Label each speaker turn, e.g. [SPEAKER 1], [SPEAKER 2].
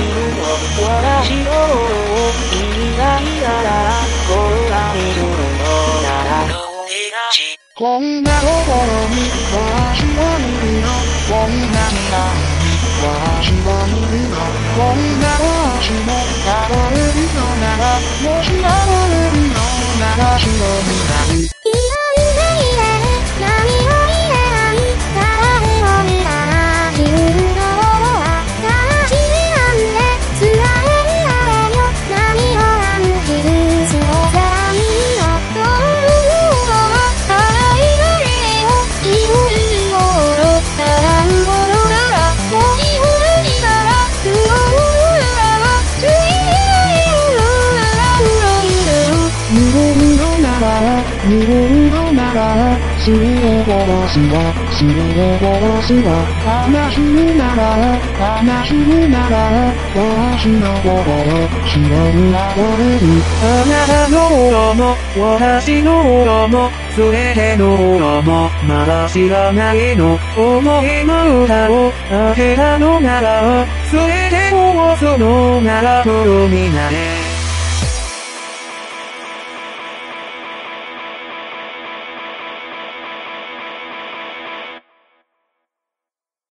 [SPEAKER 1] はいるの私のをいないならこんなにするのならどうにがしこんなところに私はいるのこんなにな私はいるのこんな私もたどれるのなられるのなら白になる逃げるのなら、すりえ殺すわ、すりえ殺すわ、話すなら、話すなら、私の心、白にあぼれる。あなたの方も、私の方も、それでの方も、まだ知らないの、思いの歌を、あげたのなら、それでもそのなら、とみなれ。